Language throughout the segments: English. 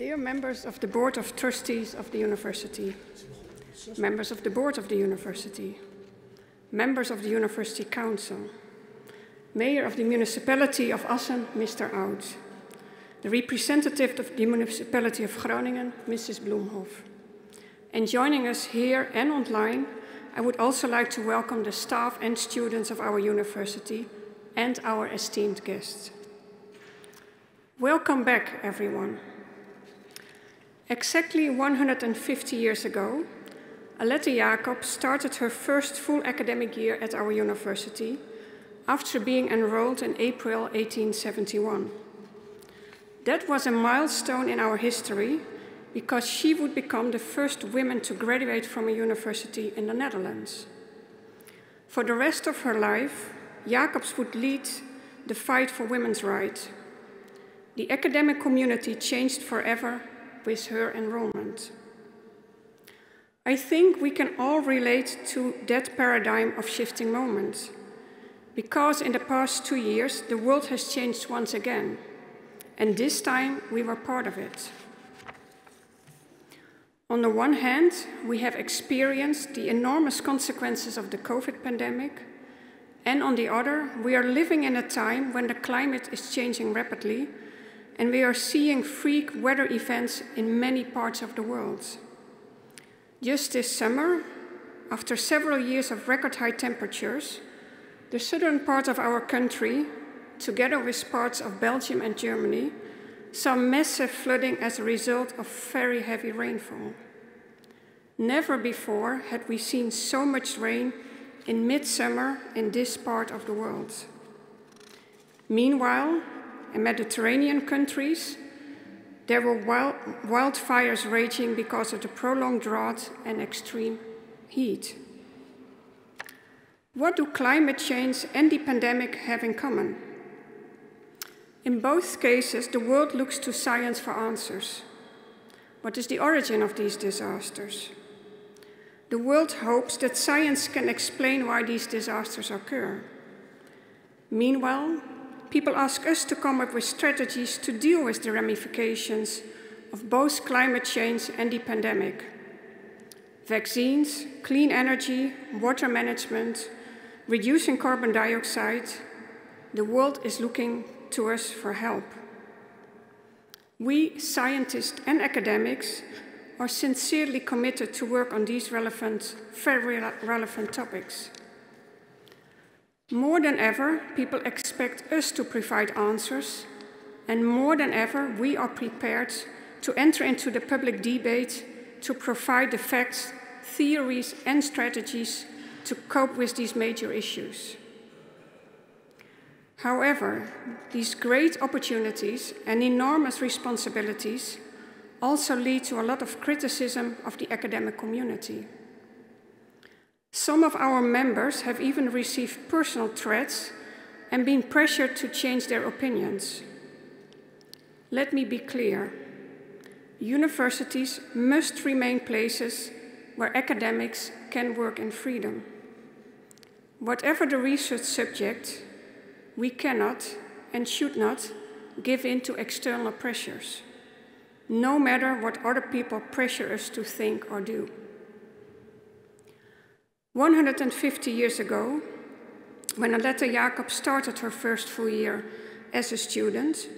Dear members of the Board of Trustees of the University, members of the Board of the University, members of the University Council, Mayor of the Municipality of Assen, Mr. Out, the representative of the Municipality of Groningen, Mrs. Bloemhoff. And joining us here and online, I would also like to welcome the staff and students of our university and our esteemed guests. Welcome back, everyone. Exactly 150 years ago, Aletta Jacob started her first full academic year at our university after being enrolled in April 1871. That was a milestone in our history because she would become the first woman to graduate from a university in the Netherlands. For the rest of her life, Jacobs would lead the fight for women's rights. The academic community changed forever with her enrollment. I think we can all relate to that paradigm of shifting moments, because in the past two years, the world has changed once again, and this time we were part of it. On the one hand, we have experienced the enormous consequences of the COVID pandemic, and on the other, we are living in a time when the climate is changing rapidly and we are seeing freak weather events in many parts of the world. Just this summer, after several years of record high temperatures, the southern part of our country, together with parts of Belgium and Germany, saw massive flooding as a result of very heavy rainfall. Never before had we seen so much rain in midsummer in this part of the world. Meanwhile, in Mediterranean countries, there were wild, wildfires raging because of the prolonged drought and extreme heat. What do climate change and the pandemic have in common? In both cases, the world looks to science for answers. What is the origin of these disasters? The world hopes that science can explain why these disasters occur. Meanwhile, people ask us to come up with strategies to deal with the ramifications of both climate change and the pandemic. Vaccines, clean energy, water management, reducing carbon dioxide, the world is looking to us for help. We, scientists and academics, are sincerely committed to work on these relevant, very relevant topics. More than ever, people expect us to provide answers, and more than ever, we are prepared to enter into the public debate to provide the facts, theories, and strategies to cope with these major issues. However, these great opportunities and enormous responsibilities also lead to a lot of criticism of the academic community. Some of our members have even received personal threats and been pressured to change their opinions. Let me be clear. Universities must remain places where academics can work in freedom. Whatever the research subject, we cannot and should not give in to external pressures, no matter what other people pressure us to think or do. 150 years ago, when Aletta Jacob started her first full year as a student,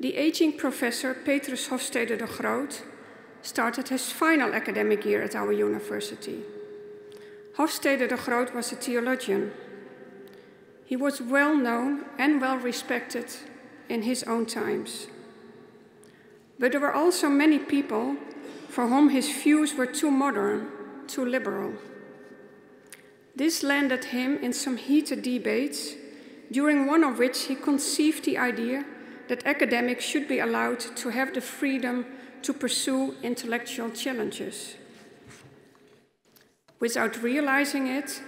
the aging professor Petrus Hofstede de Groot started his final academic year at our university. Hofstede de Groot was a theologian. He was well known and well respected in his own times. But there were also many people for whom his views were too modern, too liberal. This landed him in some heated debates, during one of which he conceived the idea that academics should be allowed to have the freedom to pursue intellectual challenges. Without realizing it,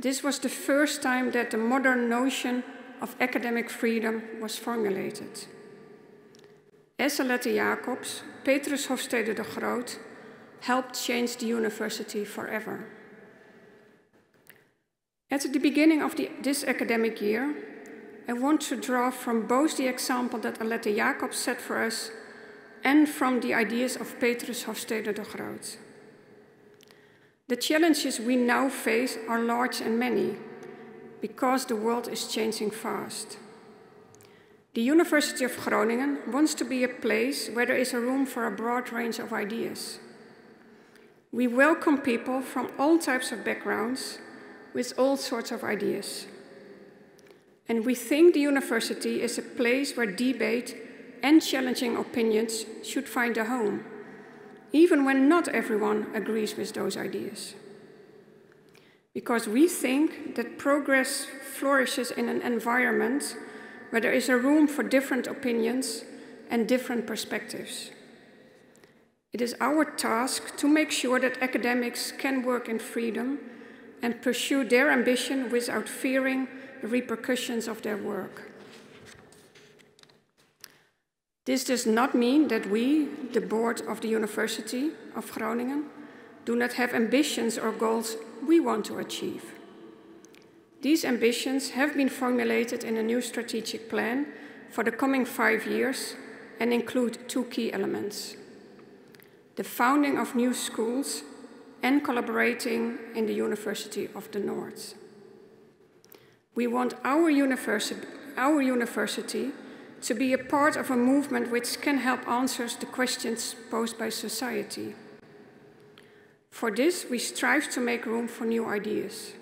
this was the first time that the modern notion of academic freedom was formulated. As Aletta Jacobs, Petrus Hofstede de Groot helped change the university forever. At the beginning of the, this academic year, I want to draw from both the example that Aletta Jacobs set for us and from the ideas of Petrus Hofstede de Groot. The challenges we now face are large and many because the world is changing fast. The University of Groningen wants to be a place where there is a room for a broad range of ideas. We welcome people from all types of backgrounds with all sorts of ideas. And we think the university is a place where debate and challenging opinions should find a home, even when not everyone agrees with those ideas. Because we think that progress flourishes in an environment where there is a room for different opinions and different perspectives. It is our task to make sure that academics can work in freedom and pursue their ambition without fearing the repercussions of their work. This does not mean that we, the board of the University of Groningen, do not have ambitions or goals we want to achieve. These ambitions have been formulated in a new strategic plan for the coming five years and include two key elements the founding of new schools and collaborating in the University of the North. We want our, universi our university to be a part of a movement which can help answer the questions posed by society. For this, we strive to make room for new ideas.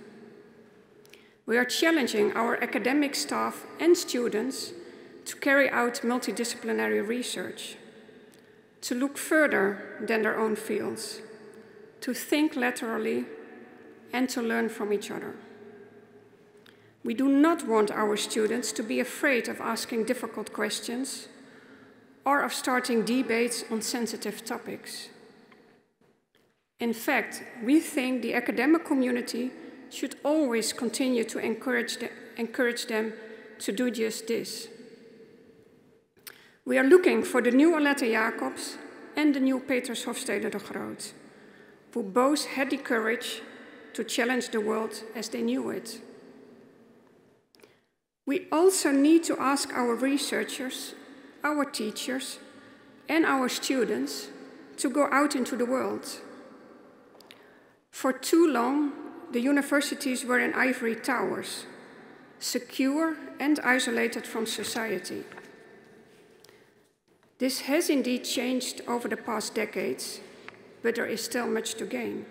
We are challenging our academic staff and students to carry out multidisciplinary research, to look further than their own fields, to think laterally, and to learn from each other. We do not want our students to be afraid of asking difficult questions or of starting debates on sensitive topics. In fact, we think the academic community should always continue to encourage, the, encourage them to do just this. We are looking for the new Aletta Jacobs and the new Petrus Hofstede de Groot, who both had the courage to challenge the world as they knew it. We also need to ask our researchers, our teachers, and our students to go out into the world. For too long, the universities were in ivory towers, secure and isolated from society. This has indeed changed over the past decades, but there is still much to gain.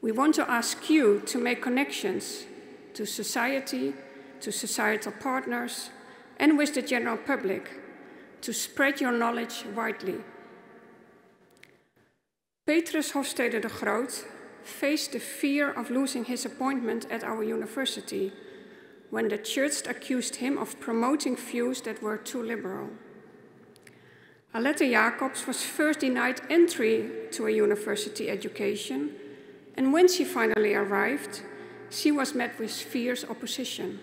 We want to ask you to make connections to society, to societal partners, and with the general public to spread your knowledge widely. Petrus Hofstede de Groot faced the fear of losing his appointment at our university when the church accused him of promoting views that were too liberal. Aletta Jacobs was first denied entry to a university education, and when she finally arrived, she was met with fierce opposition.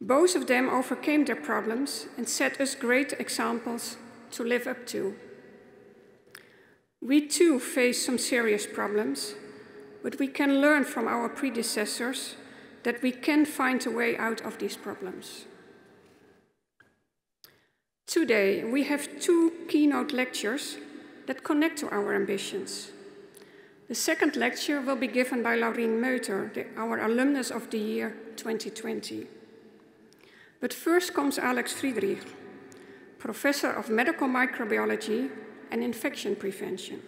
Both of them overcame their problems and set us great examples to live up to. We too face some serious problems, but we can learn from our predecessors that we can find a way out of these problems. Today, we have two keynote lectures that connect to our ambitions. The second lecture will be given by Laurien Meuter, our alumnus of the year 2020. But first comes Alex Friedrich, professor of medical microbiology and infection prevention.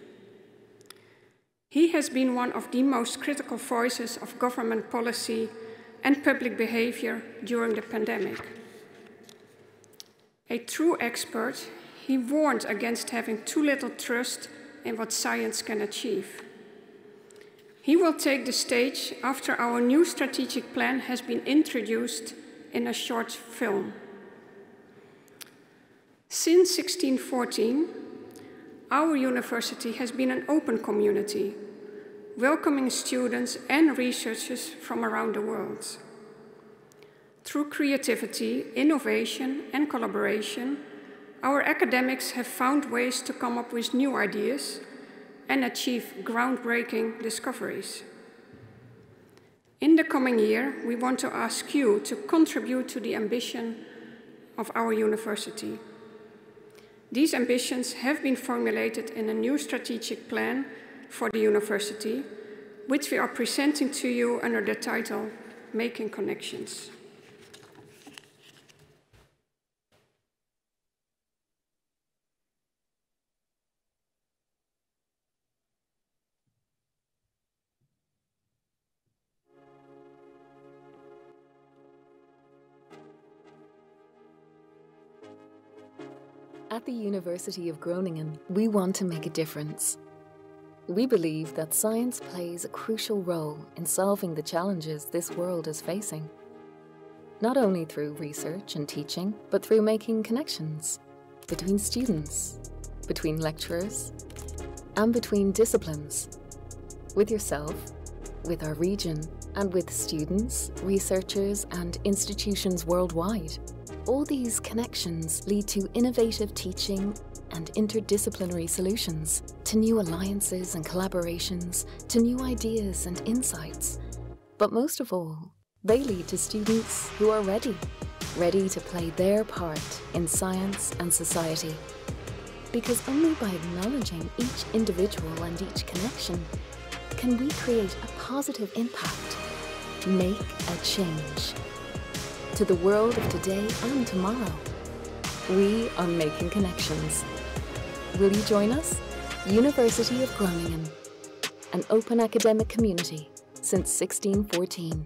He has been one of the most critical voices of government policy and public behavior during the pandemic. A true expert, he warned against having too little trust in what science can achieve. He will take the stage after our new strategic plan has been introduced in a short film. Since 1614, our university has been an open community, welcoming students and researchers from around the world. Through creativity, innovation, and collaboration, our academics have found ways to come up with new ideas and achieve groundbreaking discoveries. In the coming year, we want to ask you to contribute to the ambition of our university. These ambitions have been formulated in a new strategic plan for the university, which we are presenting to you under the title Making Connections. University of Groningen, we want to make a difference. We believe that science plays a crucial role in solving the challenges this world is facing. Not only through research and teaching, but through making connections between students, between lecturers, and between disciplines, with yourself, with our region, and with students, researchers, and institutions worldwide. All these connections lead to innovative teaching and interdisciplinary solutions, to new alliances and collaborations, to new ideas and insights. But most of all, they lead to students who are ready, ready to play their part in science and society. Because only by acknowledging each individual and each connection can we create a positive impact, make a change to the world of today and tomorrow. We are making connections. Will you join us? University of Groningen, an open academic community since 1614.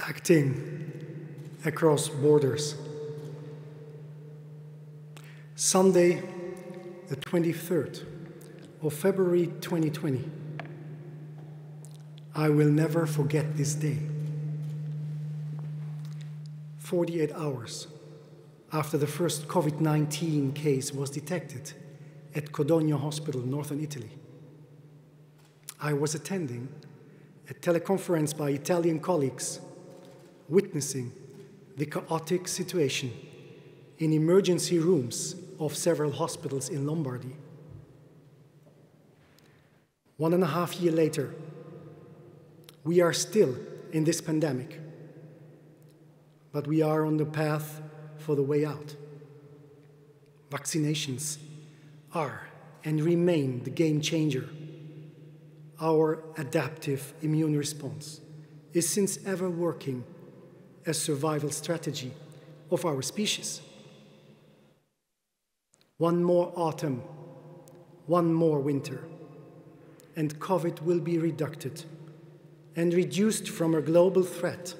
Acting across borders. Sunday, the 23rd of February 2020. I will never forget this day. 48 hours after the first COVID 19 case was detected at Codogno Hospital, northern Italy, I was attending a teleconference by Italian colleagues witnessing the chaotic situation in emergency rooms of several hospitals in Lombardy. One and a half year later, we are still in this pandemic, but we are on the path for the way out. Vaccinations are and remain the game changer. Our adaptive immune response is since ever working as survival strategy of our species. One more autumn, one more winter, and COVID will be reduced and reduced from a global threat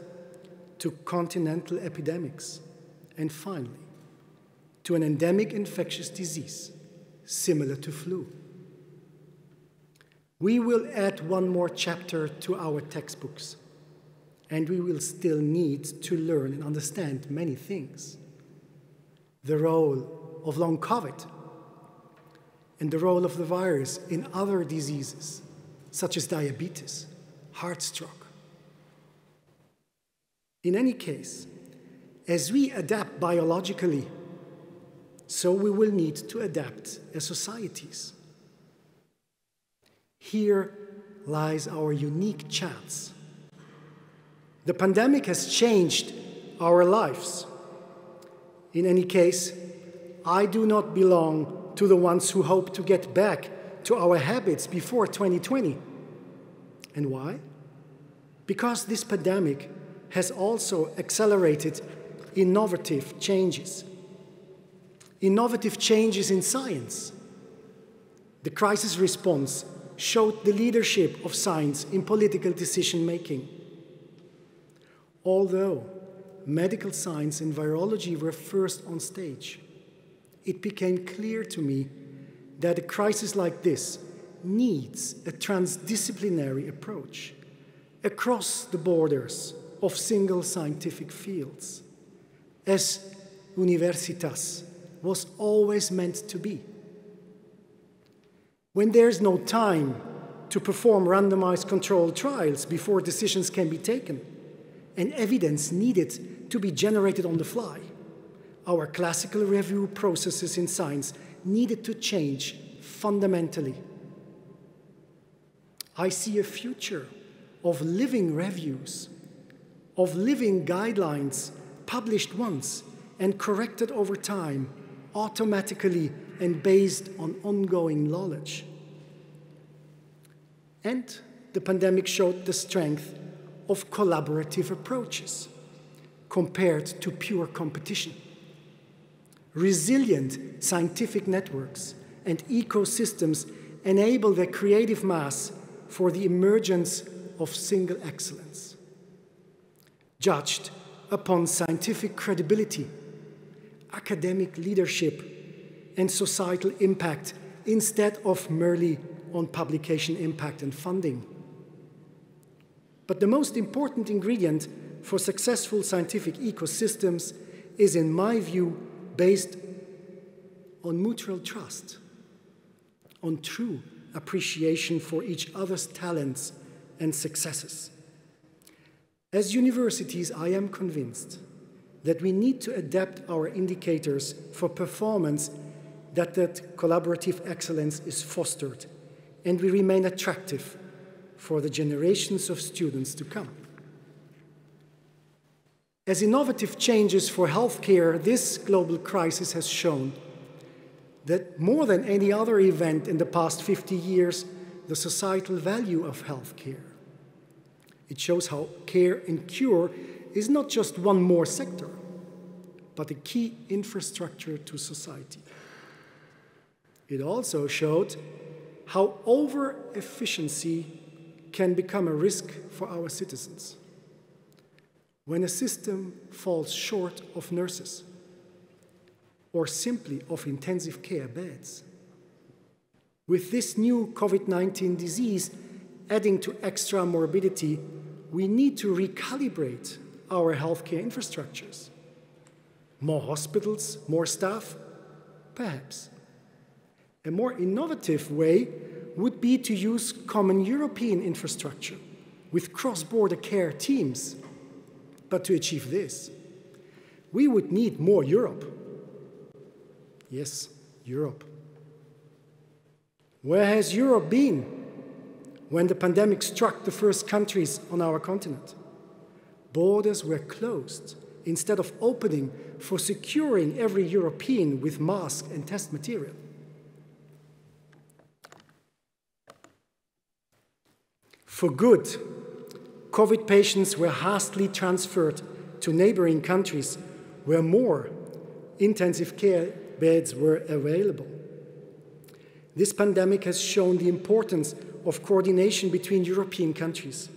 to continental epidemics, and finally, to an endemic infectious disease similar to flu. We will add one more chapter to our textbooks, and we will still need to learn and understand many things. The role of long COVID and the role of the virus in other diseases, such as diabetes, heart stroke. In any case, as we adapt biologically, so we will need to adapt as societies. Here lies our unique chance. The pandemic has changed our lives. In any case, I do not belong to the ones who hope to get back to our habits before 2020. And why? Because this pandemic has also accelerated innovative changes. Innovative changes in science. The crisis response showed the leadership of science in political decision making. Although medical science and virology were first on stage, it became clear to me that a crisis like this needs a transdisciplinary approach across the borders of single scientific fields, as Universitas was always meant to be. When there's no time to perform randomized controlled trials before decisions can be taken, and evidence needed to be generated on the fly, our classical review processes in science needed to change fundamentally. I see a future of living reviews, of living guidelines published once and corrected over time, automatically and based on ongoing knowledge. And the pandemic showed the strength of collaborative approaches compared to pure competition. Resilient scientific networks and ecosystems enable the creative mass for the emergence of single excellence. Judged upon scientific credibility, academic leadership, and societal impact instead of merely on publication impact and funding. But the most important ingredient for successful scientific ecosystems is, in my view, based on mutual trust, on true appreciation for each other's talents and successes. As universities, I am convinced that we need to adapt our indicators for performance that that collaborative excellence is fostered and we remain attractive for the generations of students to come. As innovative changes for healthcare, this global crisis has shown that more than any other event in the past 50 years, the societal value of healthcare. It shows how care and cure is not just one more sector, but a key infrastructure to society. It also showed how over efficiency can become a risk for our citizens. When a system falls short of nurses or simply of intensive care beds. With this new COVID 19 disease adding to extra morbidity, we need to recalibrate our healthcare infrastructures. More hospitals, more staff? Perhaps. A more innovative way would be to use common European infrastructure with cross border care teams. But to achieve this, we would need more Europe. Yes, Europe. Where has Europe been when the pandemic struck the first countries on our continent? Borders were closed instead of opening for securing every European with mask and test material. For good, COVID patients were hastily transferred to neighboring countries where more intensive care beds were available. This pandemic has shown the importance of coordination between European countries,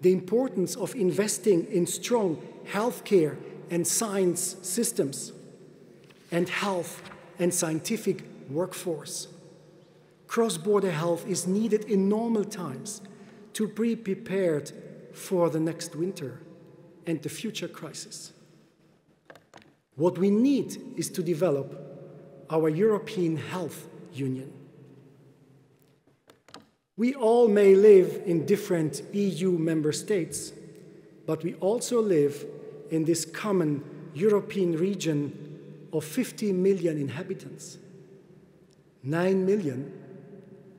the importance of investing in strong healthcare and science systems, and health and scientific workforce. Cross border health is needed in normal times to be prepared for the next winter and the future crisis. What we need is to develop our European Health Union. We all may live in different EU member states, but we also live in this common European region of 50 million inhabitants. 9 million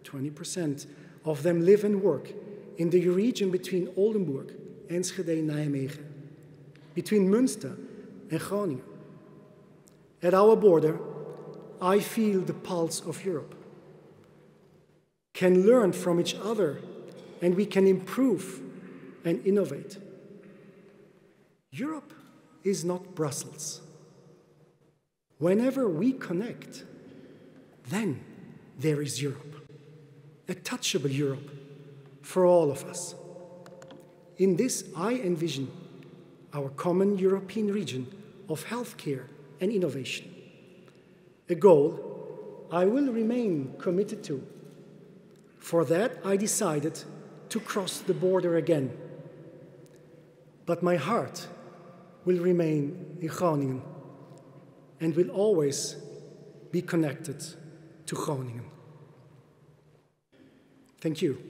20% of them live and work in the region between Oldenburg, Enschede, Nijmegen, between Münster and Groningen. At our border, I feel the pulse of Europe, can learn from each other, and we can improve and innovate. Europe is not Brussels. Whenever we connect, then there is Europe a touchable Europe for all of us. In this, I envision our common European region of healthcare and innovation, a goal I will remain committed to. For that, I decided to cross the border again. But my heart will remain in Groningen and will always be connected to Groningen. Thank you.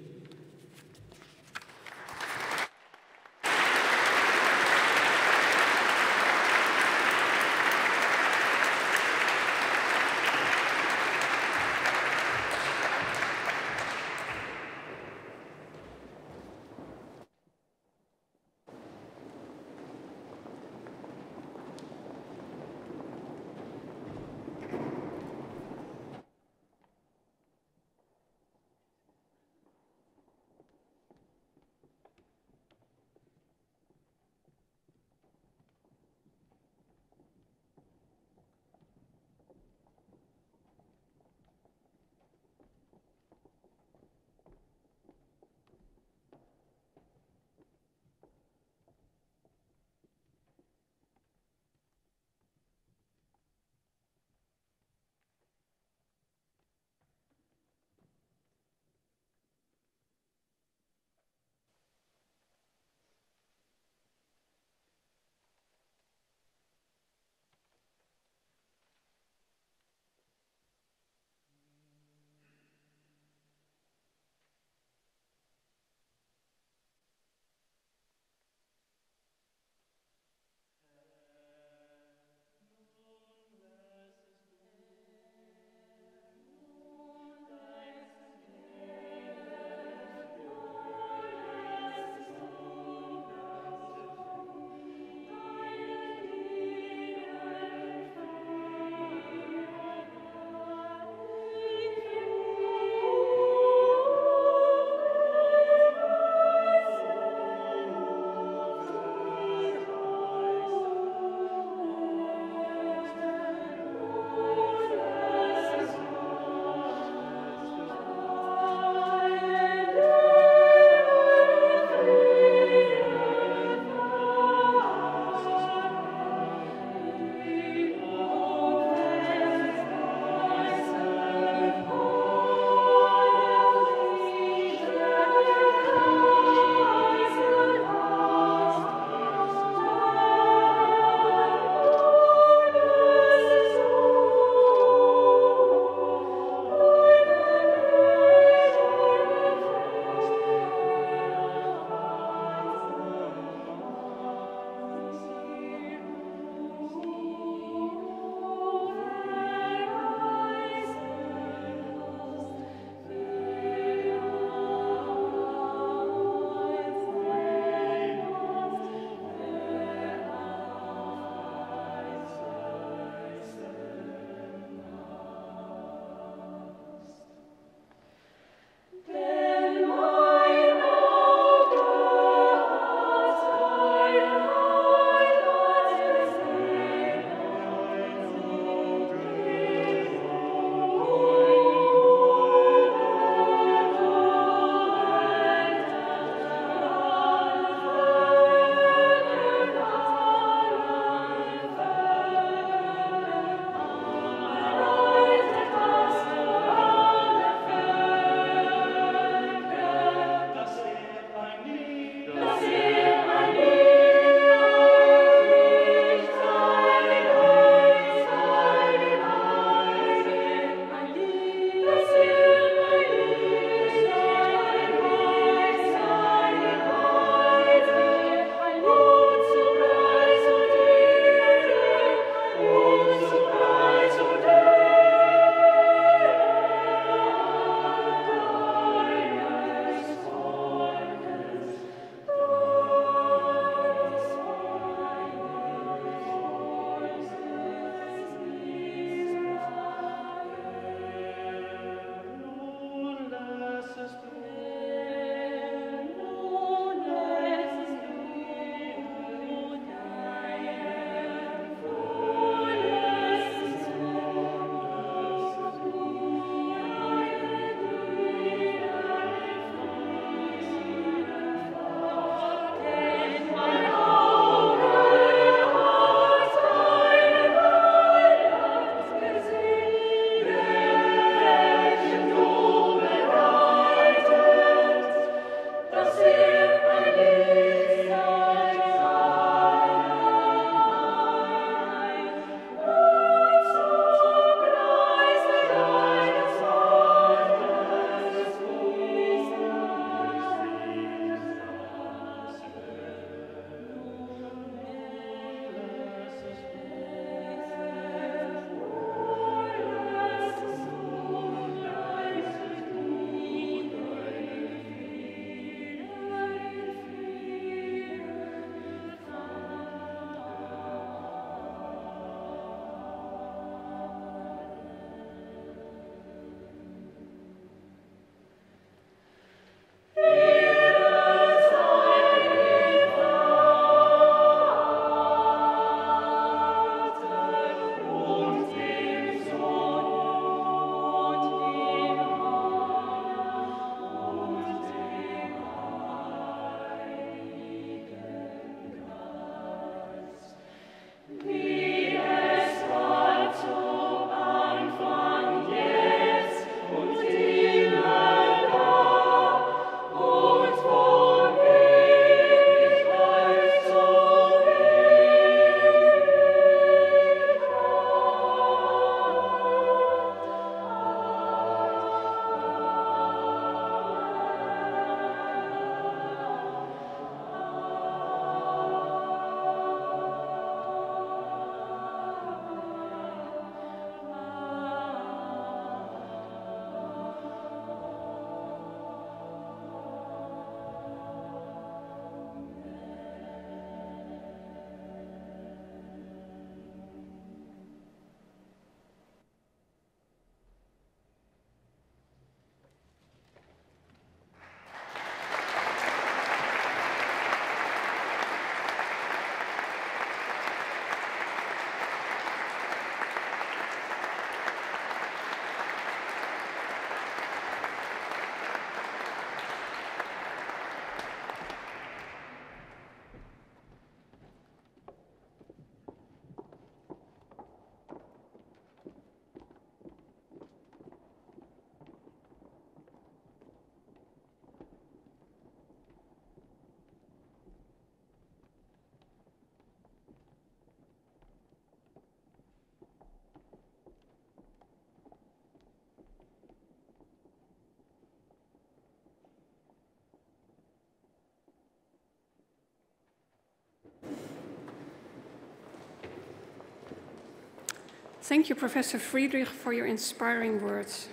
Thank you, Professor Friedrich, for your inspiring words.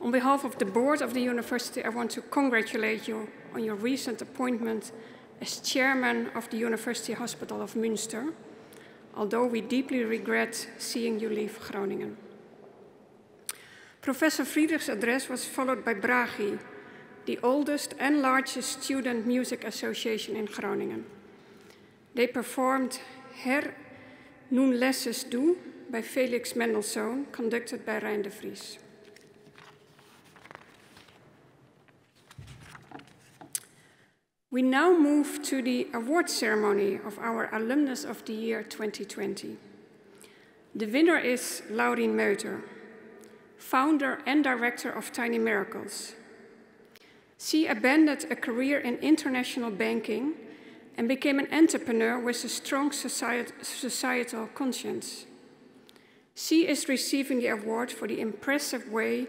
On behalf of the board of the university, I want to congratulate you on your recent appointment as chairman of the University Hospital of Münster, although we deeply regret seeing you leave Groningen. Professor Friedrich's address was followed by Bragi, the oldest and largest student music association in Groningen. They performed Herr, nun lässest du by Felix Mendelssohn, conducted by Rein de Vries. We now move to the award ceremony of our Alumnus of the Year 2020. The winner is Laurien Meuter, founder and director of Tiny Miracles. She abandoned a career in international banking and became an entrepreneur with a strong societal conscience. She is receiving the award for the impressive way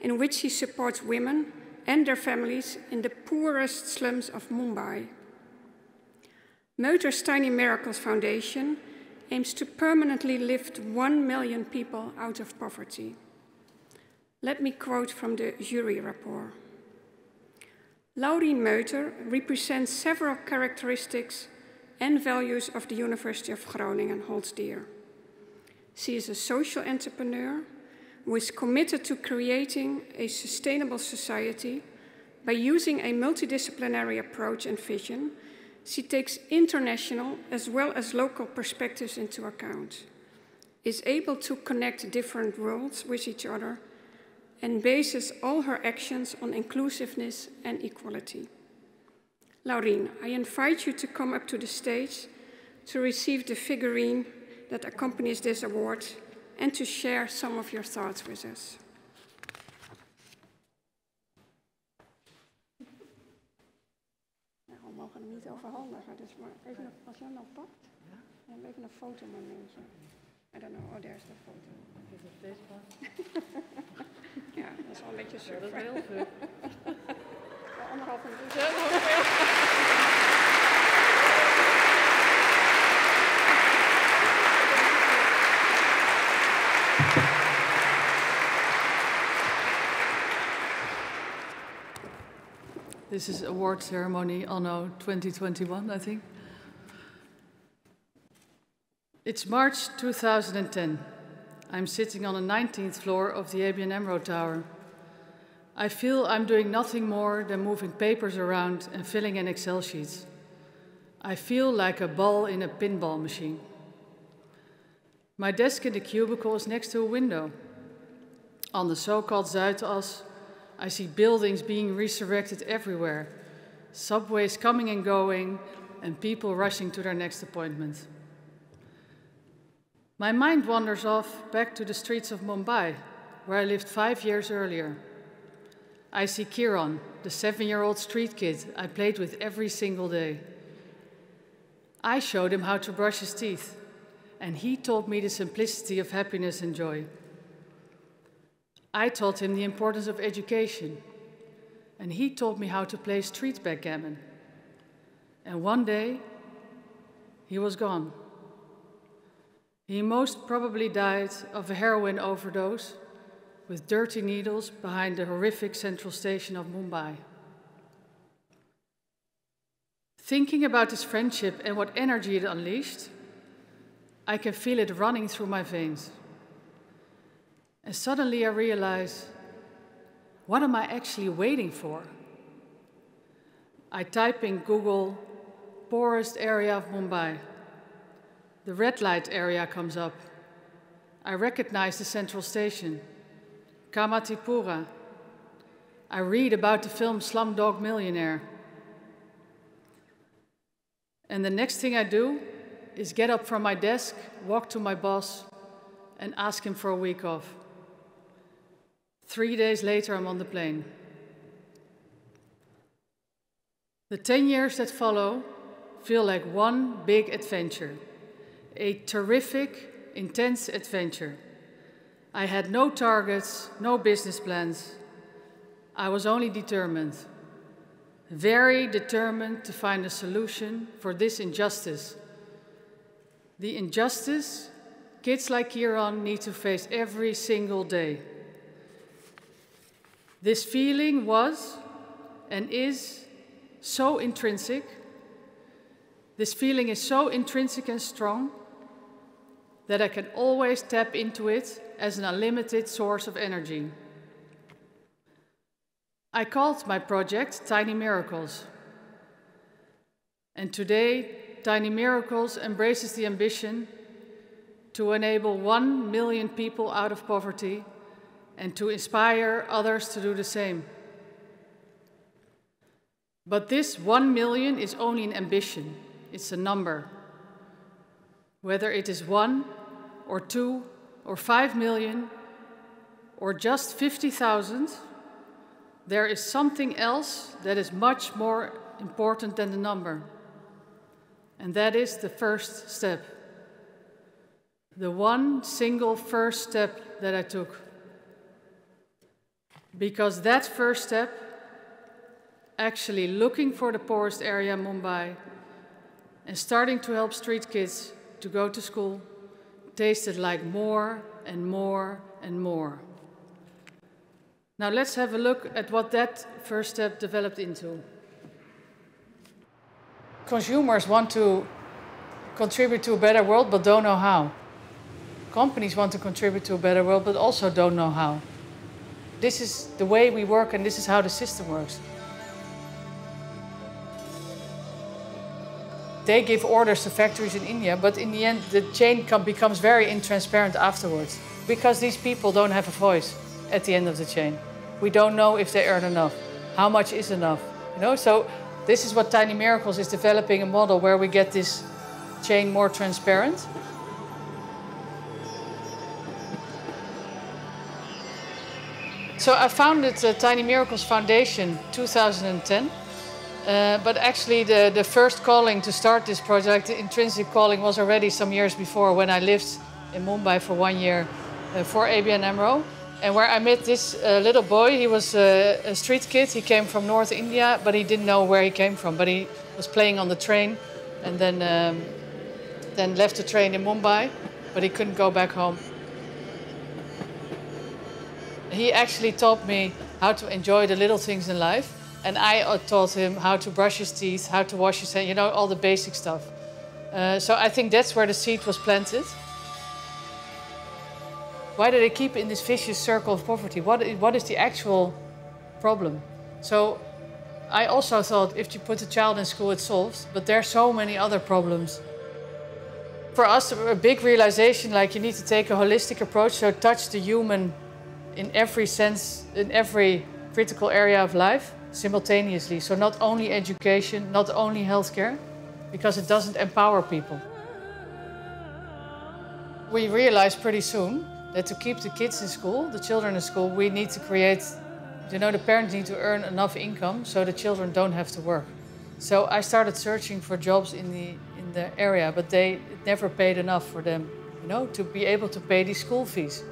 in which she supports women and their families in the poorest slums of Mumbai. Meuter's Tiny Miracles Foundation aims to permanently lift one million people out of poverty. Let me quote from the jury rapport. Laurien Meuter represents several characteristics and values of the University of Groningen holds dear. She is a social entrepreneur who is committed to creating a sustainable society by using a multidisciplinary approach and vision. She takes international as well as local perspectives into account, is able to connect different worlds with each other, and bases all her actions on inclusiveness and equality. Laurien, I invite you to come up to the stage to receive the figurine that accompanies this award and to share some of your thoughts with us. we mogen hem niet overhandigen, dus maar even als jij nog pakt, ja. even een foto maar nemen. I don't know, oh there's the foto. Is het deze ja, dat is wel een beetje surf. dat is heel veel. Anderhalf minuut. This is award ceremony anno 2021, I think. It's March 2010. I'm sitting on the 19th floor of the ABN AMRO Tower. I feel I'm doing nothing more than moving papers around and filling in Excel sheets. I feel like a ball in a pinball machine. My desk in the cubicle is next to a window. On the so-called Zuidas I see buildings being resurrected everywhere, subways coming and going, and people rushing to their next appointment. My mind wanders off back to the streets of Mumbai, where I lived five years earlier. I see Kiran, the seven year old street kid I played with every single day. I showed him how to brush his teeth, and he taught me the simplicity of happiness and joy. I taught him the importance of education, and he taught me how to play street backgammon. And one day, he was gone. He most probably died of a heroin overdose with dirty needles behind the horrific central station of Mumbai. Thinking about this friendship and what energy it unleashed, I can feel it running through my veins. And suddenly I realize what am I actually waiting for? I type in Google poorest area of Mumbai. The red light area comes up. I recognize the central station, Kamatipura. I read about the film Slumdog Millionaire. And the next thing I do is get up from my desk, walk to my boss, and ask him for a week off. Three days later, I'm on the plane. The 10 years that follow feel like one big adventure, a terrific, intense adventure. I had no targets, no business plans. I was only determined, very determined to find a solution for this injustice. The injustice kids like Kiran need to face every single day. This feeling was and is so intrinsic. This feeling is so intrinsic and strong that I can always tap into it as an unlimited source of energy. I called my project Tiny Miracles. And today, Tiny Miracles embraces the ambition to enable one million people out of poverty and to inspire others to do the same. But this one million is only an ambition, it's a number. Whether it is one or two or five million or just 50,000, there is something else that is much more important than the number. And that is the first step. The one single first step that I took. Because that first step, actually looking for the poorest area in Mumbai and starting to help street kids to go to school, tasted like more and more and more. Now let's have a look at what that first step developed into. Consumers want to contribute to a better world but don't know how. Companies want to contribute to a better world but also don't know how. This is the way we work and this is how the system works. They give orders to factories in India, but in the end, the chain becomes very intransparent afterwards because these people don't have a voice at the end of the chain. We don't know if they earn enough, how much is enough. You know, so this is what Tiny Miracles is developing a model where we get this chain more transparent. So I founded the Tiny Miracles Foundation 2010. Uh, but actually, the, the first calling to start this project, the intrinsic calling, was already some years before when I lived in Mumbai for one year uh, for ABN AMRO. And where I met this uh, little boy, he was a street kid. He came from North India, but he didn't know where he came from. But he was playing on the train and then, um, then left the train in Mumbai, but he couldn't go back home. He actually taught me how to enjoy the little things in life. And I uh, taught him how to brush his teeth, how to wash his hands, you know, all the basic stuff. Uh, so I think that's where the seed was planted. Why do they keep in this vicious circle of poverty? What, what is the actual problem? So I also thought if you put a child in school, it solves, but there are so many other problems. For us, a big realization like you need to take a holistic approach, so touch the human in every sense, in every critical area of life simultaneously. So, not only education, not only healthcare, because it doesn't empower people. We realized pretty soon that to keep the kids in school, the children in school, we need to create, you know, the parents need to earn enough income so the children don't have to work. So I started searching for jobs in the in the area, but they never paid enough for them, you know, to be able to pay these school fees.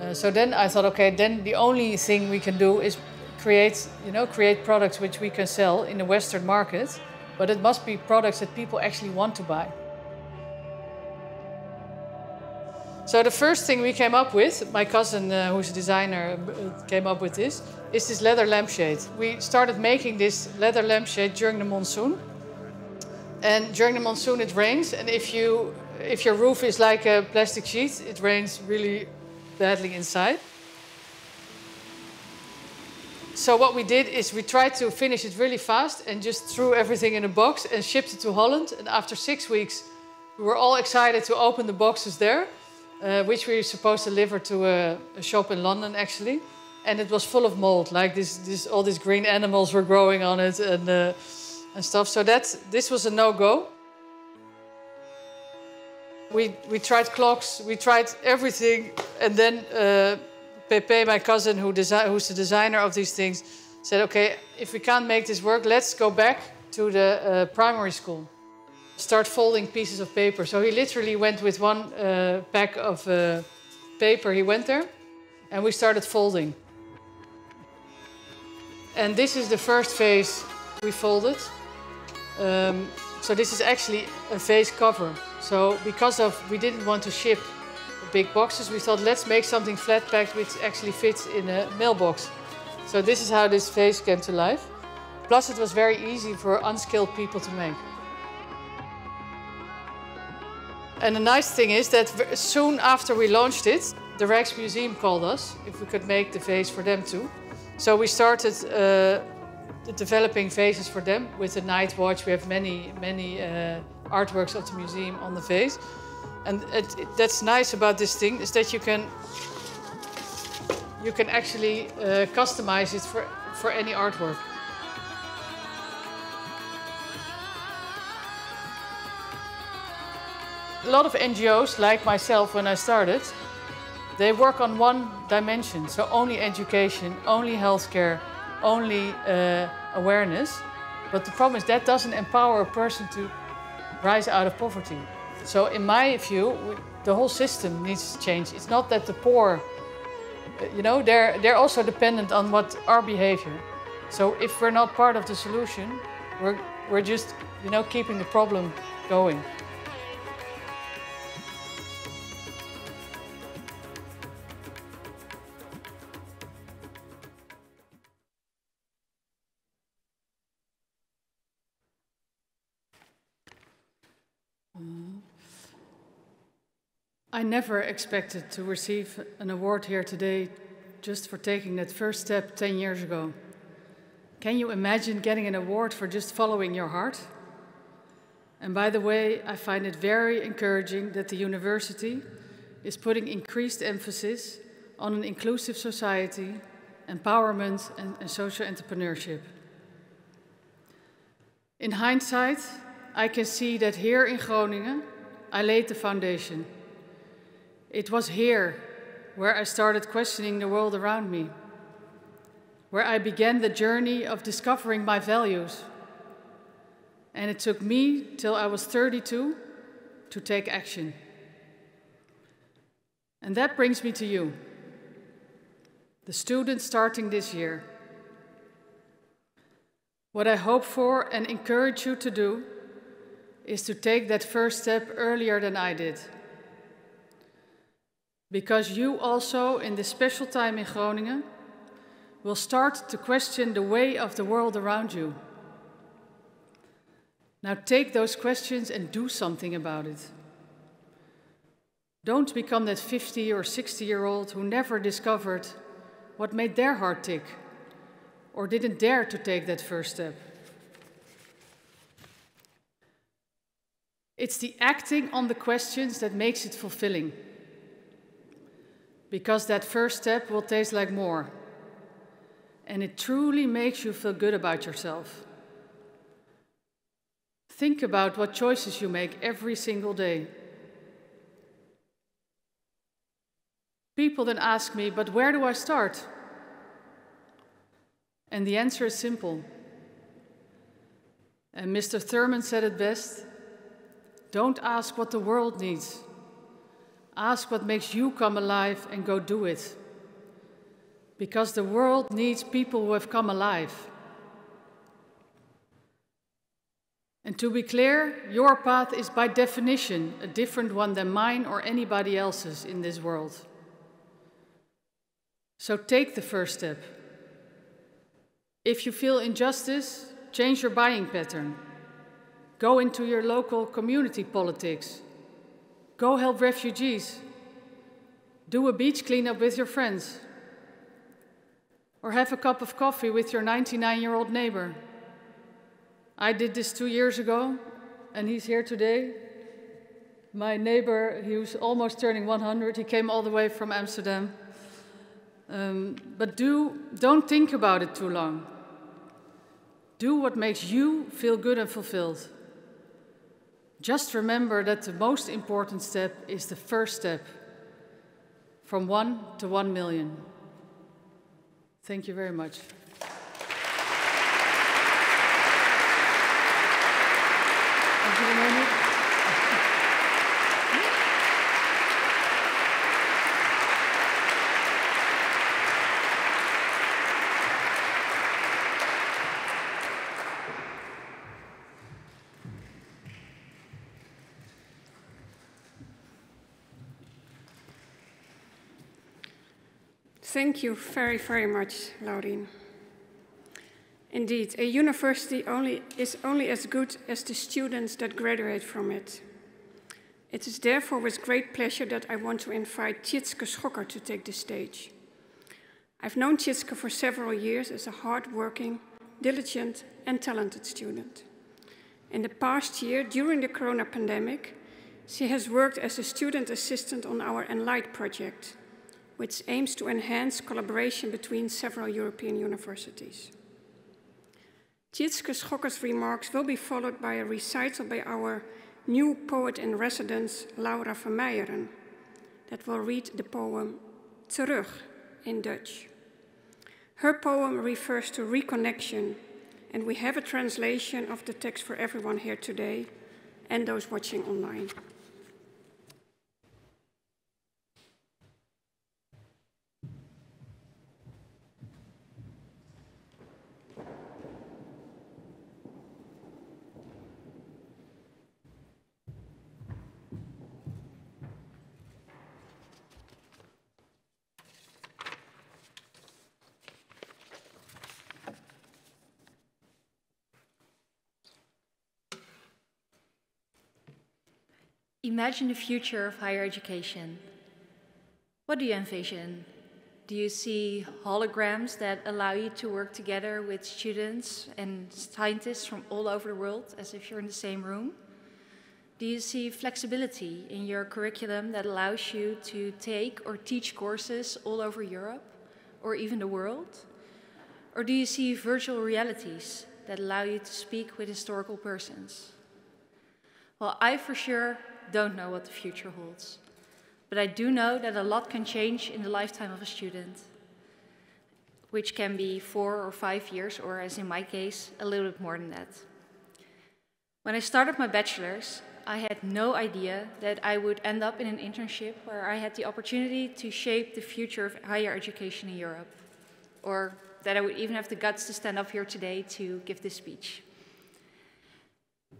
Uh, so then I thought, okay, then the only thing we can do is create, you know, create products which we can sell in the Western market, but it must be products that people actually want to buy. So the first thing we came up with, my cousin, uh, who's a designer, uh, came up with this, is this leather lampshade. We started making this leather lampshade during the monsoon. And during the monsoon it rains, and if you if your roof is like a plastic sheet, it rains really badly inside. So what we did is we tried to finish it really fast and just threw everything in a box and shipped it to Holland. And after six weeks, we were all excited to open the boxes there uh, which we were supposed to deliver to a, a, shop in London actually, and it was full of mold. Like this, this all these green animals were growing on it and uh, and stuff. So that this was a no go. We we tried clocks, we tried everything, and then uh, Pepe, my cousin, who desi- who's the designer of these things, said, "Okay, if we can't make this work, let's go back to the uh, primary school." start folding pieces of paper. So he literally went with one uh, pack of uh, paper, he went there, and we started folding. And this is the first phase we folded. Um, So this is actually a vase cover. So because of we didn't want to ship big boxes, we thought let's make something flat packed which actually fits in a mailbox. So this is how this vase came to life. Plus it was very easy for unskilled people to make. And the nice thing is that soon after we launched it, the Rijksmuseum called us if we could make the vase for them too. So we started uh, developing vases for them with the night watch. We have many, many uh, artworks of the museum on the vase. And it, it, that's nice about this thing is that you can you can actually uh, customize it for, for any artwork. A lot of NGOs, like myself when I started, they work on one dimension. So only education, only healthcare, only uh, awareness. But the problem is that doesn't empower a person to rise out of poverty. So in my view, the whole system needs to change. It's not that the poor, you know, they're, they're also dependent on what our behavior. So if we're not part of the solution, we're, we're just, you know, keeping the problem going. Mm-hmm. I never expected to receive an award here today just for taking that first step 10 years ago. Can you imagine getting an award for just following your heart? And by the way, I find it very encouraging that the university is putting increased emphasis on an inclusive society, empowerment, and, and social entrepreneurship. In hindsight, I can see that here in Groningen, I laid the foundation. It was here where I started questioning the world around me, where I began the journey of discovering my values. And it took me till I was 32 to take action. And that brings me to you, the students starting this year. What I hope for and encourage you to do is to take that first step earlier than I did. Because you also, in this special time in Groningen, will start to question the way of the world around you. Now take those questions and do something about it. Don't become that 50 or 60 year old who never discovered what made their heart tick or didn't dare to take that first step. It's the acting on the questions that makes it fulfilling because that first step will taste like more. And it truly makes you feel good about yourself. Think about what choices you make every single day. People then ask me, but where do I start? And the answer is simple. And Mr. Thurman said it best don't ask what the world needs. Ask what makes you come alive and go do it. Because the world needs people who have come alive. And to be clear, your path is by definition a different one than mine or anybody else's in this world. So take the first step. If you feel injustice, change your buying pattern. Go into your local community politics Go help refugees. Do a beach cleanup with your friends. Or have a cup of coffee with your 99 year old neighbor. I did this two years ago, and he's here today. My neighbor, he was almost turning 100. He came all the way from Amsterdam. Um, but do, don't think about it too long. Do what makes you feel good and fulfilled. Just remember that the most important step is the first step from one to one million. Thank you very much. Thank you, very, very much, Laurien. Indeed, a university only, is only as good as the students that graduate from it. It is therefore with great pleasure that I want to invite Tjitske Schokker to take the stage. I've known Tjitske for several years as a hard-working, diligent and talented student. In the past year, during the corona pandemic, she has worked as a student assistant on our Enlight project, which aims to enhance collaboration between several European universities. Tjitske Schokker's remarks will be followed by a recital by our new poet in residence, Laura Vermeijeren, that will read the poem Terug in Dutch. Her poem refers to reconnection, and we have a translation of the text for everyone here today and those watching online. Imagine the future of higher education. What do you envision? Do you see holograms that allow you to work together with students and scientists from all over the world as if you're in the same room? Do you see flexibility in your curriculum that allows you to take or teach courses all over Europe or even the world? Or do you see virtual realities that allow you to speak with historical persons? Well, I for sure don't know what the future holds. But I do know that a lot can change in the lifetime of a student, which can be four or five years, or as in my case, a little bit more than that. When I started my bachelor's, I had no idea that I would end up in an internship where I had the opportunity to shape the future of higher education in Europe, or that I would even have the guts to stand up here today to give this speech.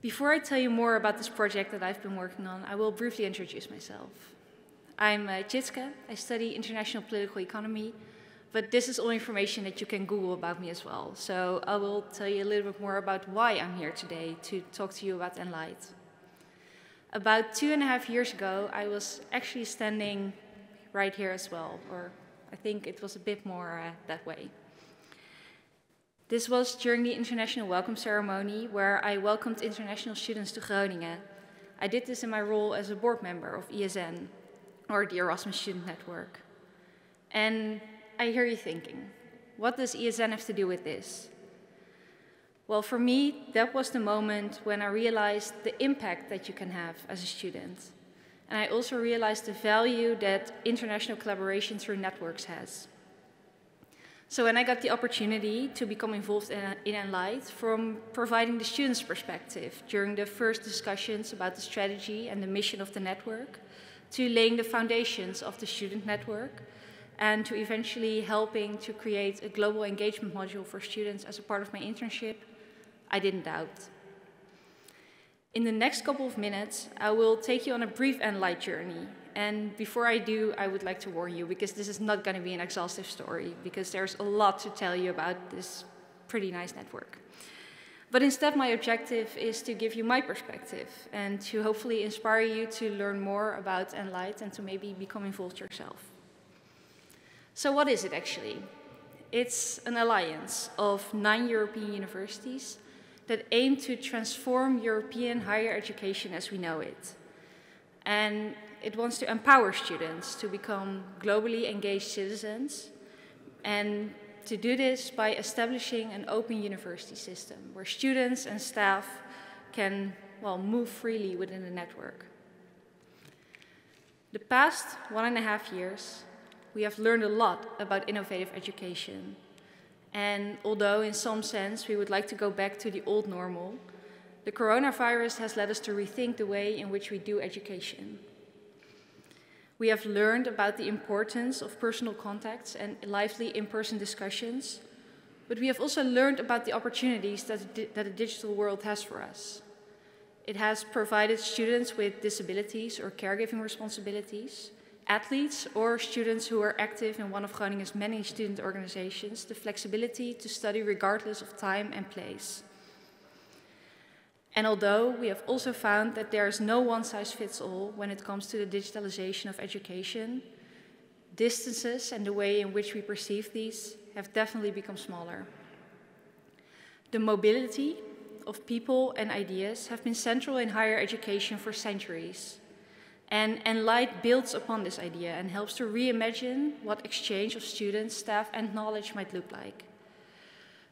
Before I tell you more about this project that I've been working on, I will briefly introduce myself. I'm uh, Tjitske. I study international political economy, but this is all information that you can Google about me as well. So I will tell you a little bit more about why I'm here today to talk to you about Enlight. About two and a half years ago, I was actually standing right here as well, or I think it was a bit more uh, that way. This was during the international welcome ceremony where I welcomed international students to Groningen. I did this in my role as a board member of ESN, or the Erasmus Student Network. And I hear you thinking, what does ESN have to do with this? Well, for me, that was the moment when I realized the impact that you can have as a student. And I also realized the value that international collaboration through networks has. So when I got the opportunity to become involved in, in Enlight from providing the students' perspective during the first discussions about the strategy and the mission of the network, to laying the foundations of the student network, and to eventually helping to create a global engagement module for students as a part of my internship, I didn't doubt. In the next couple of minutes, I will take you on a brief Enlight journey and before I do, I would like to warn you, because this is not going to be an exhaustive story, because there's a lot to tell you about this pretty nice network. But instead, my objective is to give you my perspective and to hopefully inspire you to learn more about Enlight and to maybe become involved yourself. So, what is it actually? It's an alliance of nine European universities that aim to transform European higher education as we know it. And it wants to empower students to become globally engaged citizens and to do this by establishing an open university system where students and staff can well move freely within the network. The past one and a half years, we have learned a lot about innovative education. And although in some sense we would like to go back to the old normal, the coronavirus has led us to rethink the way in which we do education. We have learned about the importance of personal contacts and lively in-person discussions, but we have also learned about the opportunities that, that the digital world has for us. It has provided students with disabilities or caregiving responsibilities athletes or students who are active in one of Groningen's many student organizations the flexibility to study regardless of time and place. And although we have also found that there is no one size fits all when it comes to the digitalization of education, distances and the way in which we perceive these have definitely become smaller. The mobility of people and ideas have been central in higher education for centuries. And Enlight builds upon this idea and helps to reimagine what exchange of students, staff, and knowledge might look like.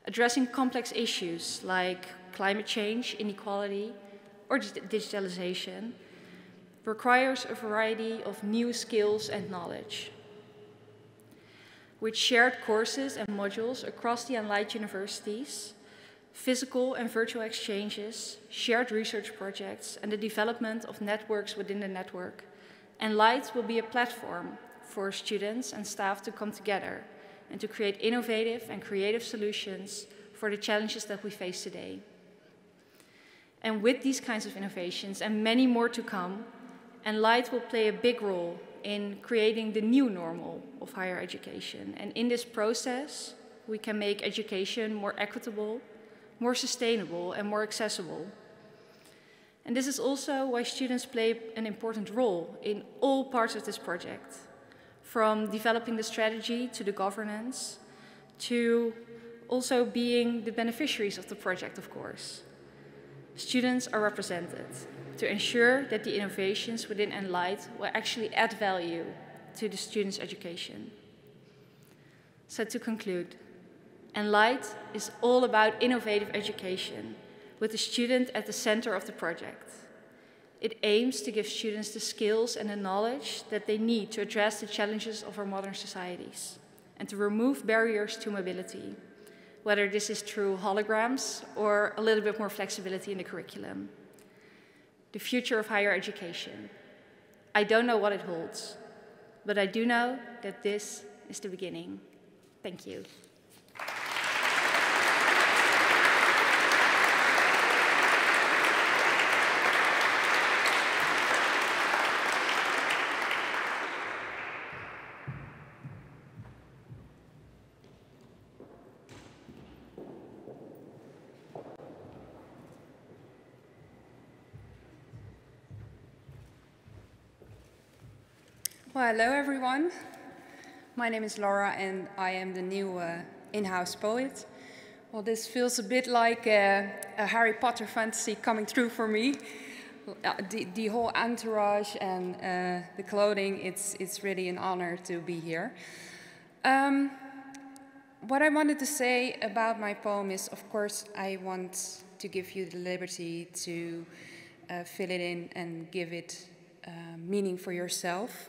Addressing complex issues like climate change, inequality, or digitalization requires a variety of new skills and knowledge. With shared courses and modules across the Enlight universities, physical and virtual exchanges, shared research projects, and the development of networks within the network, Enlight will be a platform for students and staff to come together and to create innovative and creative solutions for the challenges that we face today. And with these kinds of innovations and many more to come, Enlight will play a big role in creating the new normal of higher education. And in this process, we can make education more equitable, more sustainable, and more accessible. And this is also why students play an important role in all parts of this project, from developing the strategy to the governance, to also being the beneficiaries of the project, of course. Students are represented to ensure that the innovations within Enlight will actually add value to the students' education. So to conclude, Enlight is all about innovative education with the student at the center of the project. It aims to give students the skills and the knowledge that they need to address the challenges of our modern societies and to remove barriers to mobility whether this is through holograms or a little bit more flexibility in the curriculum. The future of higher education. I don't know what it holds, but I do know that this is the beginning. Thank you. Well, hello everyone. My name is Laura and I am the new uh, in-house poet. Well, this feels a bit like a, a Harry Potter fantasy coming true for me. Uh, the, the, whole entourage and uh, the clothing, it's, it's really an honor to be here. Um, what I wanted to say about my poem is, of course, I want to give you the liberty to uh, fill it in and give it uh, meaning for yourself.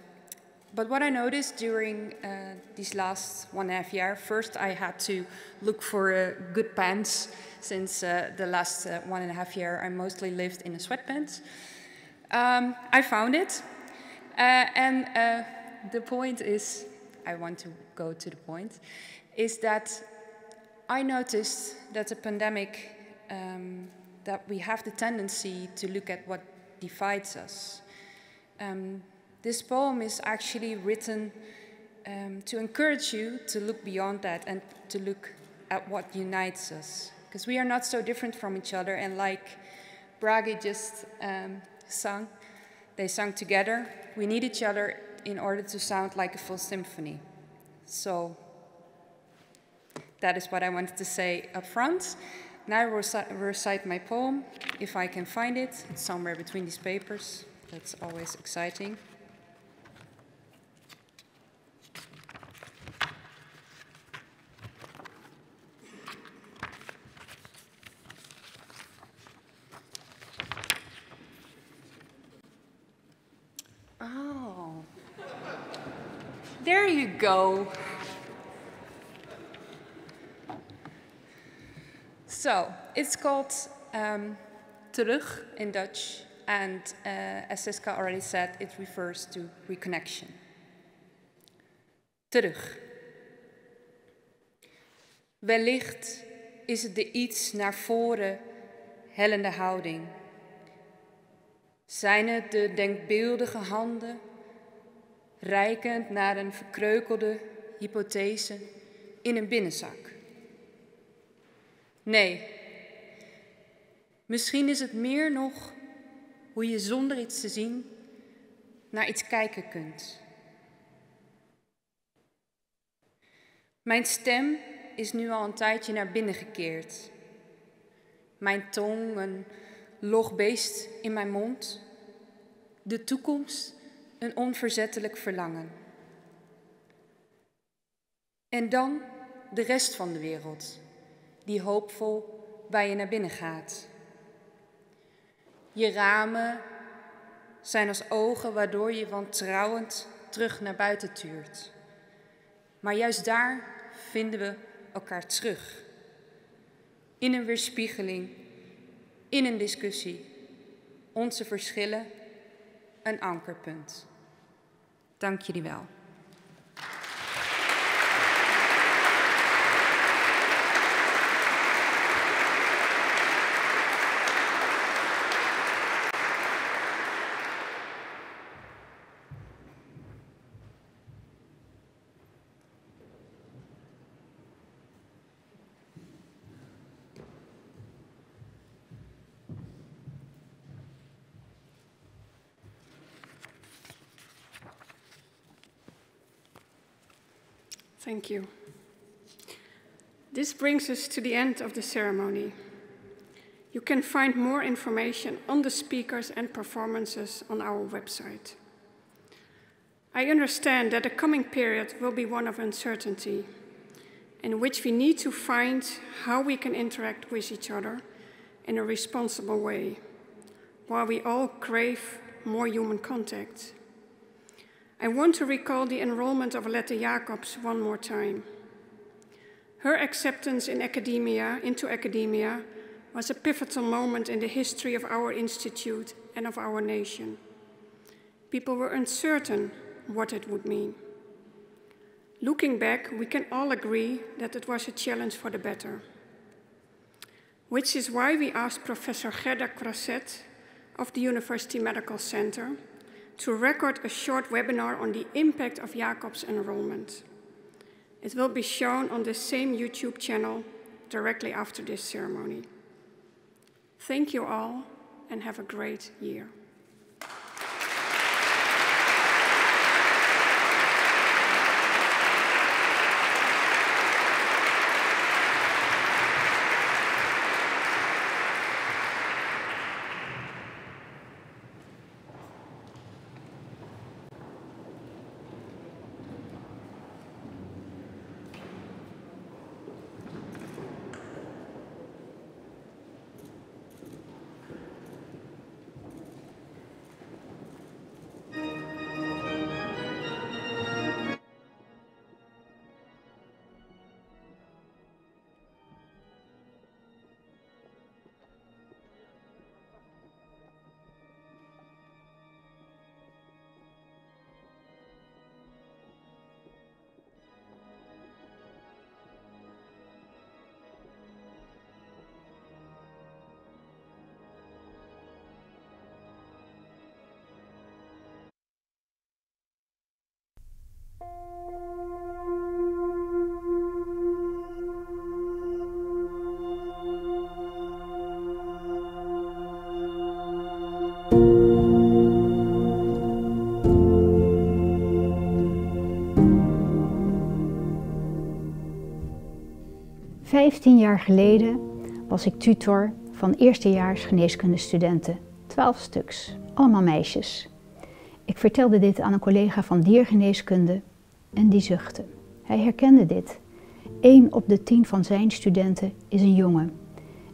But what I noticed during uh, these last one and a half year, first I had to look for uh, good pants since uh, the last uh, one and a half year I mostly lived in a sweatpants. Um, I found it. Uh, and uh, the point is, I want to go to the point, is that I noticed that the pandemic, um, that we have the tendency to look at what divides us. Um, this poem is actually written um, to encourage you to look beyond that and to look at what unites us. Because we are not so different from each other, and like Bragi just um, sung, they sung together. We need each other in order to sound like a full symphony. So that is what I wanted to say up front. Now I will recite my poem, if I can find it. It's somewhere between these papers. That's always exciting. There you go. So, it's called um, terug in Dutch, and uh, as Siska already said, it refers to reconnection. Terug. Wellicht is het de iets naar voren hellende houding. Zijn het de denkbeeldige handen reikend naar een verkreukelde hypothese in een binnenzak. Nee, misschien is het meer nog hoe je zonder iets te zien naar iets kijken kunt. Mijn stem is nu al een tijdje naar binnen gekeerd. Mijn tong een log beest in mijn mond. De toekomst een onverzettelijk verlangen. En dan de rest van de wereld, die hoopvol bij je naar binnen gaat. Je ramen zijn als ogen waardoor je wantrouwend terug naar buiten tuurt. Maar juist daar vinden we elkaar terug. In een weerspiegeling, in een discussie. Onze verschillen een ankerpunt. Dank jullie wel. Thank you. This brings us to the end of the ceremony. You can find more information on the speakers and performances on our website. I understand that the coming period will be one of uncertainty, in which we need to find how we can interact with each other in a responsible way, while we all crave more human contact. I want to recall the enrollment of Aletta Jacobs one more time. Her acceptance in academia, into academia was a pivotal moment in the history of our institute and of our nation. People were uncertain what it would mean. Looking back, we can all agree that it was a challenge for the better. Which is why we asked Professor Gerda Croiset of the University Medical Center to record a short webinar on the impact of Jacob's enrollment. It will be shown on the same YouTube channel directly after this ceremony. Thank you all and have a great year. Vijftien jaar geleden was ik tutor van eerstejaars geneeskundestudenten. Twaalf stuks, allemaal meisjes. Ik vertelde dit aan een collega van diergeneeskunde en die zuchtte. Hij herkende dit. Eén op de tien van zijn studenten is een jongen.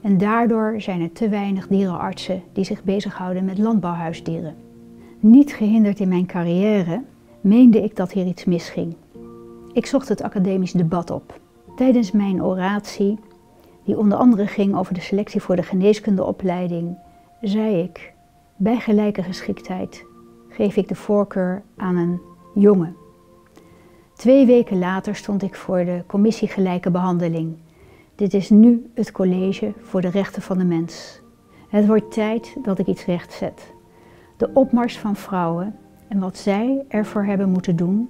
En daardoor zijn er te weinig dierenartsen die zich bezighouden met landbouwhuisdieren. Niet gehinderd in mijn carrière, meende ik dat hier iets misging. Ik zocht het academisch debat op. Tijdens mijn oratie, die onder andere ging over de selectie voor de geneeskundeopleiding, zei ik: bij gelijke geschiktheid geef ik de voorkeur aan een jongen. Twee weken later stond ik voor de commissie Gelijke Behandeling. Dit is nu het college voor de rechten van de mens. Het wordt tijd dat ik iets rechtzet. De opmars van vrouwen En wat zij ervoor hebben moeten doen,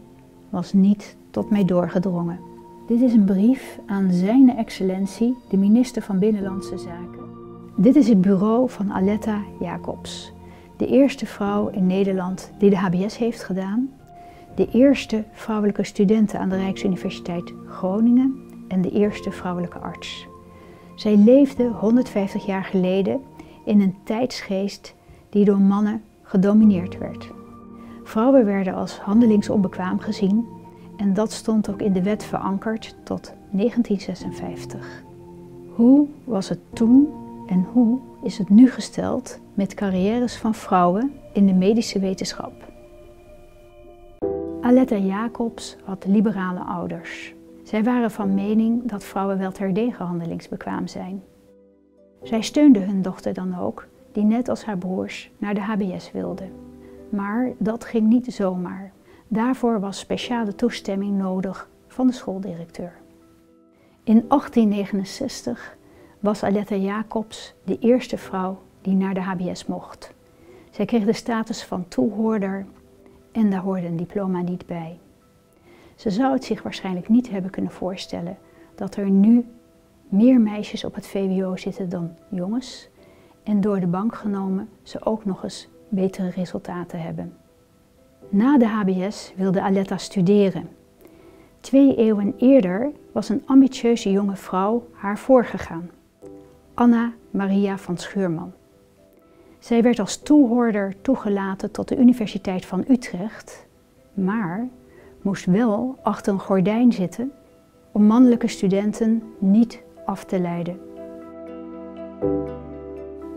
was niet tot mij doorgedrongen. Dit is een brief aan Zijne Excellentie, de minister van Binnenlandse Zaken. Dit is het bureau van Aletta Jacobs, de eerste vrouw in Nederland die de HBS heeft gedaan, de eerste vrouwelijke studenten aan de Rijksuniversiteit Groningen en de eerste vrouwelijke arts. Zij leefde 150 jaar geleden in een tijdsgeest die door mannen gedomineerd werd. Vrouwen werden als handelingsonbekwaam gezien en dat stond ook in de wet verankerd tot 1956. Hoe was het toen en hoe is het nu gesteld met carrières van vrouwen in de medische wetenschap? Aletta Jacobs had liberale ouders. Zij waren van mening dat vrouwen wel terdege handelingsbekwaam zijn. Zij steunde hun dochter dan ook, die net als haar broers naar de HBS wilde. Maar dat ging niet zomaar. Daarvoor was speciale toestemming nodig van de schooldirecteur. In 1869 was Aletta Jacobs de eerste vrouw die naar de HBS mocht. Zij kreeg de status van toehoorder en daar hoorde een diploma niet bij. Ze zou het zich waarschijnlijk niet hebben kunnen voorstellen dat er nu meer meisjes op het VWO zitten dan jongens en door de bank genomen ze ook nog eens betere resultaten hebben. Na de HBS wilde Aletta studeren. Twee eeuwen eerder was een ambitieuze jonge vrouw haar voorgegaan, Anna Maria van Schuurman. Zij werd als toehoorder toegelaten tot de Universiteit van Utrecht, maar moest wel achter een gordijn zitten om mannelijke studenten niet af te leiden.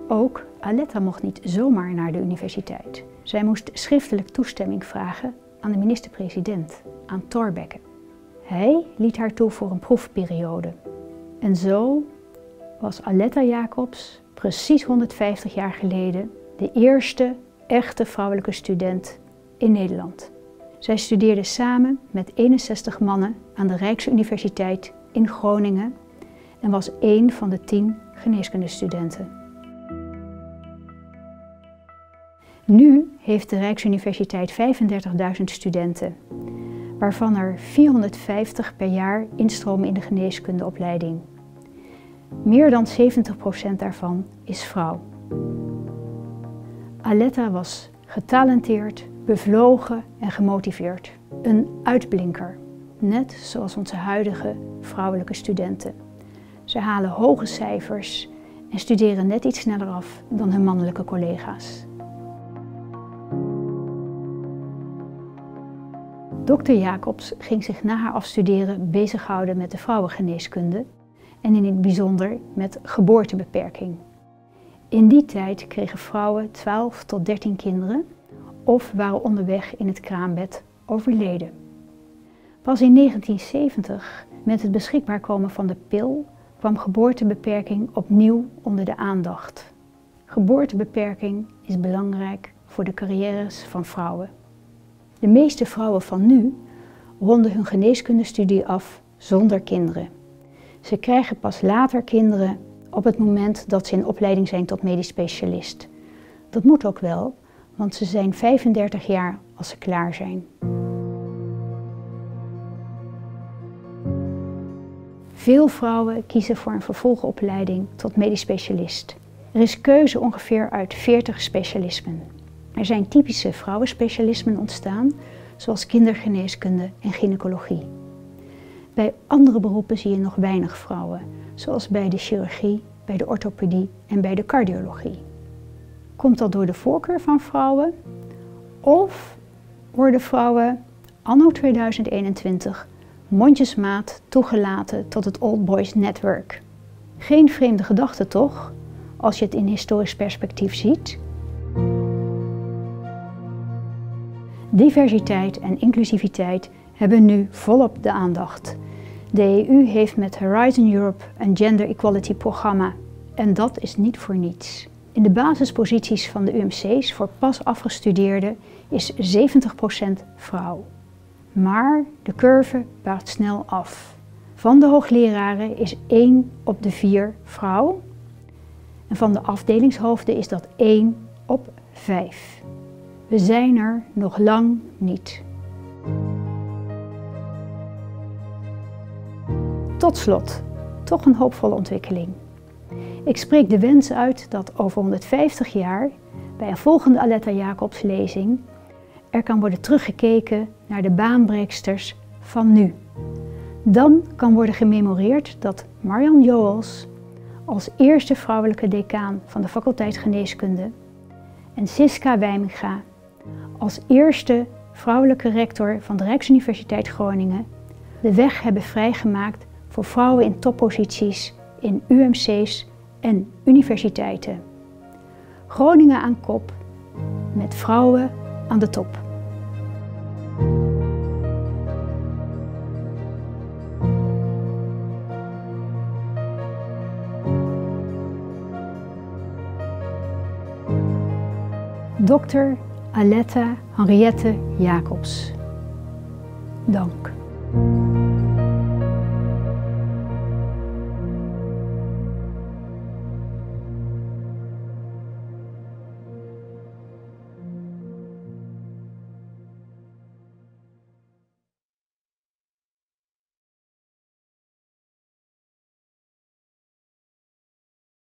Ook Aletta mocht niet zomaar naar de universiteit. Zij moest schriftelijk toestemming vragen aan de minister-president, aan Thorbecke. Hij liet haar toe voor een proefperiode. En zo was Aletta Jacobs precies 150 jaar geleden de eerste echte vrouwelijke student in Nederland. Zij studeerde samen met 61 mannen aan de Rijksuniversiteit in Groningen en was één van de tien geneeskundestudenten. Nu heeft de Rijksuniversiteit 35.000 studenten, waarvan er 450 per jaar instromen in de geneeskundeopleiding. Meer dan 70% daarvan is vrouw. Aletta was getalenteerd, bevlogen en gemotiveerd. Een uitblinker, net zoals onze huidige vrouwelijke studenten. Ze halen hoge cijfers en studeren net iets sneller af dan hun mannelijke collega's. Dr. Jacobs ging zich na haar afstuderen bezighouden met de vrouwengeneeskunde en in het bijzonder met geboortebeperking. In die tijd kregen vrouwen 12 tot 13 kinderen of waren onderweg in het kraambed overleden. Pas in 1970, met het beschikbaar komen van de pil, kwam geboortebeperking opnieuw onder de aandacht. Geboortebeperking is belangrijk voor de carrières van vrouwen. De meeste vrouwen van nu ronden hun geneeskundestudie af zonder kinderen. Ze krijgen pas later kinderen op het moment dat ze in opleiding zijn tot medisch specialist. Dat moet ook wel, want ze zijn 35 jaar als ze klaar zijn. Veel vrouwen kiezen voor een vervolgopleiding tot medisch specialist. Er is keuze ongeveer uit 40 specialismen. Er zijn typische vrouwenspecialismen ontstaan, zoals kindergeneeskunde en gynaecologie. Bij andere beroepen zie je nog weinig vrouwen, zoals bij de chirurgie, bij de orthopedie en bij de cardiologie. Komt dat door de voorkeur van vrouwen? Of worden vrouwen anno 2021 mondjesmaat toegelaten tot het Old Boys Network? Geen vreemde gedachte toch, als je het in historisch perspectief ziet? Diversiteit en inclusiviteit hebben nu volop de aandacht. De EU heeft met Horizon Europe een Gender Equality programma en dat is niet voor niets. In de basisposities van de UMC's voor pas afgestudeerden is 70% vrouw. Maar de curve baart snel af. Van de hoogleraren is 1 op de 4 vrouw. En van de afdelingshoofden is dat 1 op 5. We zijn er nog lang niet. Tot slot, toch een hoopvolle ontwikkeling. Ik spreek de wens uit dat over 150 jaar, bij een volgende Aletta Jacobs lezing, er kan worden teruggekeken naar de baanbreeksters van nu. Dan kan worden gememoreerd dat Marian Joels als eerste vrouwelijke decaan van de faculteit Geneeskunde en Siska Wijminga als eerste vrouwelijke rector van de Rijksuniversiteit Groningen de weg hebben vrijgemaakt voor vrouwen in topposities in UMC's en universiteiten. Groningen aan kop met vrouwen aan de top. Dr. Aletta Henriette Jacobs. Dank.